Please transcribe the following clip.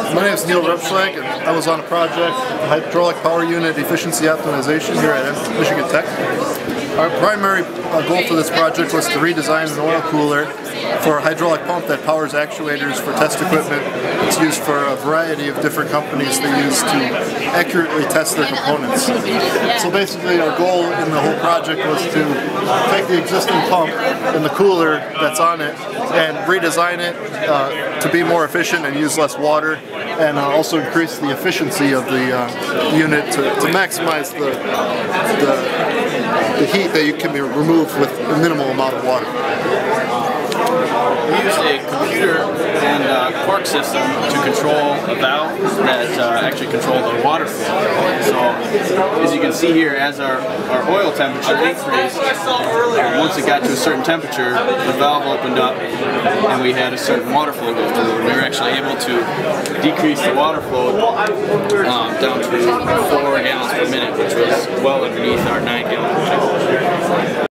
My name is Neil Repschlag, and I was on a project, hydraulic power unit efficiency optimization here at Michigan Tech. Our primary goal for this project was to redesign an oil cooler for a hydraulic pump that powers actuators for test equipment. It's used for a variety of different companies they use to accurately test their components. So basically our goal in the whole project was to take the existing pump and the cooler that's on it and redesign it uh, to be more efficient and use less water and uh, also increase the efficiency of the uh, unit to, to maximize the, the heat that you can be removed with a minimal amount of water. We used a computer and uh, Quark system to control a valve that uh, actually controlled the water flow. So as you can see here, as our, our oil temperature increased, once it got to a certain temperature, the valve opened up and we had a certain water flow go through. We were actually able to decrease the water flow um, down to four gallons per minute, which was well underneath our nine gallons per minute.